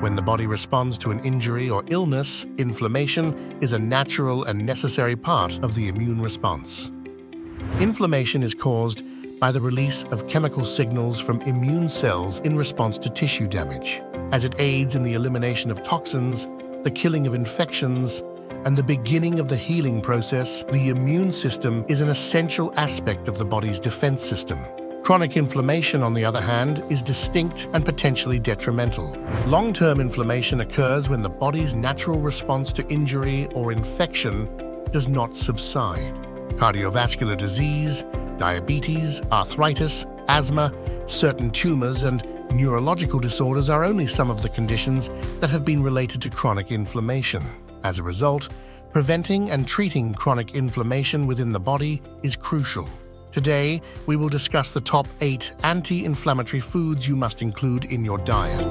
When the body responds to an injury or illness, inflammation is a natural and necessary part of the immune response. Inflammation is caused by the release of chemical signals from immune cells in response to tissue damage, as it aids in the elimination of toxins, the killing of infections, and the beginning of the healing process, the immune system is an essential aspect of the body's defense system. Chronic inflammation, on the other hand, is distinct and potentially detrimental. Long-term inflammation occurs when the body's natural response to injury or infection does not subside. Cardiovascular disease, diabetes, arthritis, asthma, certain tumors, and neurological disorders are only some of the conditions that have been related to chronic inflammation. As a result, preventing and treating chronic inflammation within the body is crucial. Today, we will discuss the top 8 anti-inflammatory foods you must include in your diet.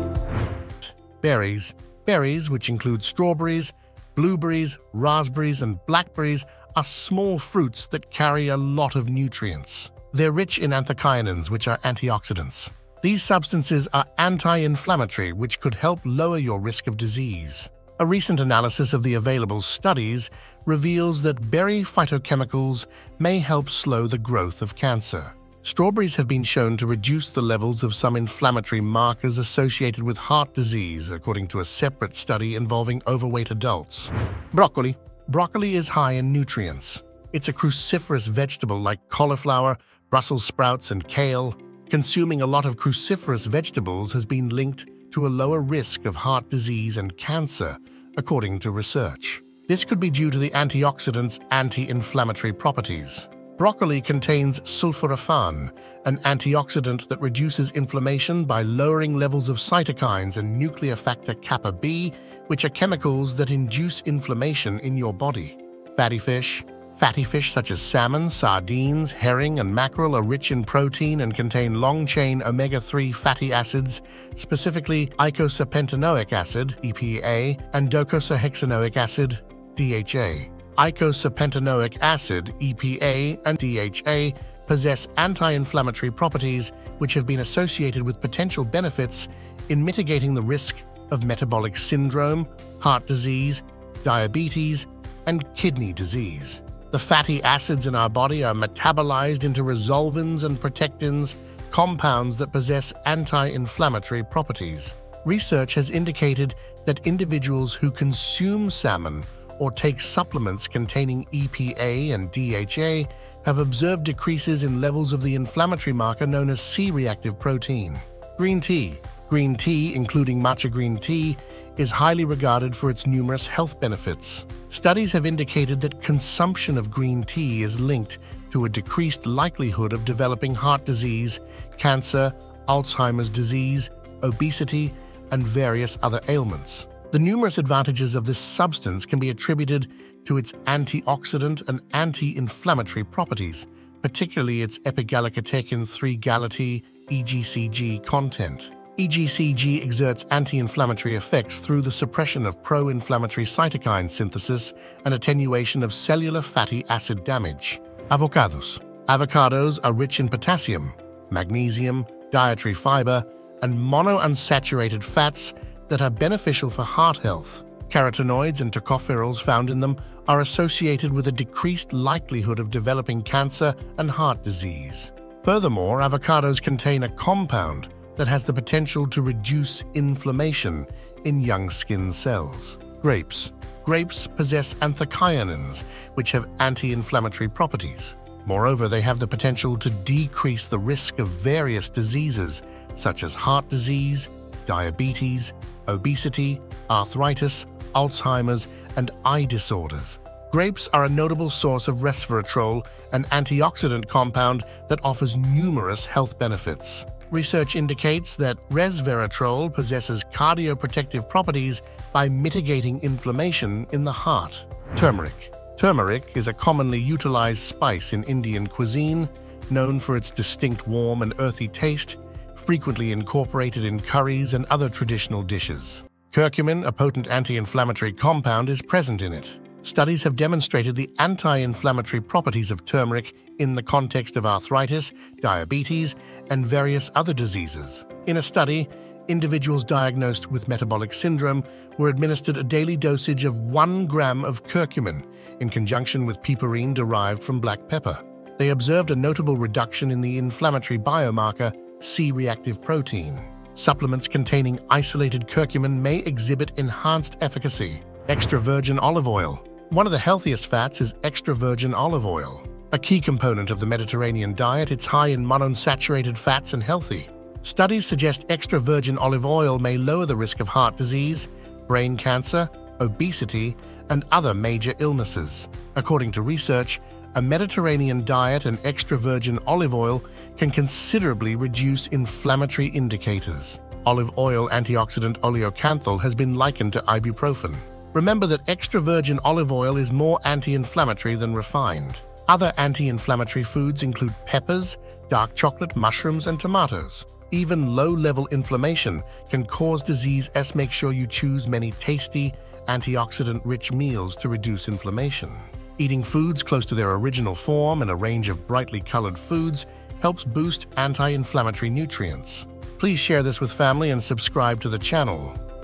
Berries. Berries, which include strawberries, blueberries, raspberries, and blackberries, are small fruits that carry a lot of nutrients. They're rich in anthocyanins, which are antioxidants. These substances are anti-inflammatory, which could help lower your risk of disease. A recent analysis of the available studies reveals that berry phytochemicals may help slow the growth of cancer. Strawberries have been shown to reduce the levels of some inflammatory markers associated with heart disease, according to a separate study involving overweight adults. Broccoli. Broccoli is high in nutrients. It's a cruciferous vegetable like cauliflower, Brussels sprouts, and kale. Consuming a lot of cruciferous vegetables has been linked to a lower risk of heart disease and cancer, according to research. This could be due to the antioxidant's anti-inflammatory properties. Broccoli contains sulforaphane, an antioxidant that reduces inflammation by lowering levels of cytokines and nuclear factor kappa B, which are chemicals that induce inflammation in your body. Fatty fish, Fatty fish such as salmon, sardines, herring, and mackerel are rich in protein and contain long-chain omega-3 fatty acids, specifically eicosapentaenoic acid, EPA, and docosahexaenoic acid, DHA. Eicosapentaenoic acid, EPA, and DHA possess anti-inflammatory properties which have been associated with potential benefits in mitigating the risk of metabolic syndrome, heart disease, diabetes, and kidney disease. The fatty acids in our body are metabolized into resolvins and protectins, compounds that possess anti-inflammatory properties. Research has indicated that individuals who consume salmon or take supplements containing EPA and DHA have observed decreases in levels of the inflammatory marker known as C-reactive protein. Green tea. Green tea, including matcha green tea, is highly regarded for its numerous health benefits. Studies have indicated that consumption of green tea is linked to a decreased likelihood of developing heart disease, cancer, Alzheimer's disease, obesity, and various other ailments. The numerous advantages of this substance can be attributed to its antioxidant and anti-inflammatory properties, particularly its epigallocatechin 3-gallate EGCG content. EGCG exerts anti-inflammatory effects through the suppression of pro-inflammatory cytokine synthesis and attenuation of cellular fatty acid damage. Avocados. Avocados are rich in potassium, magnesium, dietary fiber, and monounsaturated fats that are beneficial for heart health. Carotenoids and tocopherols found in them are associated with a decreased likelihood of developing cancer and heart disease. Furthermore, avocados contain a compound that has the potential to reduce inflammation in young skin cells. Grapes. Grapes possess anthocyanins, which have anti-inflammatory properties. Moreover, they have the potential to decrease the risk of various diseases, such as heart disease, diabetes, obesity, arthritis, Alzheimer's, and eye disorders. Grapes are a notable source of resveratrol, an antioxidant compound that offers numerous health benefits. Research indicates that resveratrol possesses cardioprotective properties by mitigating inflammation in the heart. Turmeric. Turmeric is a commonly utilized spice in Indian cuisine, known for its distinct warm and earthy taste, frequently incorporated in curries and other traditional dishes. Curcumin, a potent anti-inflammatory compound, is present in it. Studies have demonstrated the anti-inflammatory properties of turmeric in the context of arthritis, diabetes, and various other diseases. In a study, individuals diagnosed with metabolic syndrome were administered a daily dosage of 1 gram of curcumin in conjunction with piperine derived from black pepper. They observed a notable reduction in the inflammatory biomarker C-reactive protein. Supplements containing isolated curcumin may exhibit enhanced efficacy. Extra virgin olive oil. One of the healthiest fats is extra virgin olive oil. A key component of the Mediterranean diet, it's high in monounsaturated fats and healthy. Studies suggest extra virgin olive oil may lower the risk of heart disease, brain cancer, obesity, and other major illnesses. According to research, a Mediterranean diet and extra virgin olive oil can considerably reduce inflammatory indicators. Olive oil antioxidant oleocanthal has been likened to ibuprofen. Remember that extra virgin olive oil is more anti-inflammatory than refined. Other anti-inflammatory foods include peppers, dark chocolate, mushrooms, and tomatoes. Even low-level inflammation can cause disease as make sure you choose many tasty, antioxidant-rich meals to reduce inflammation. Eating foods close to their original form and a range of brightly colored foods helps boost anti-inflammatory nutrients. Please share this with family and subscribe to the channel.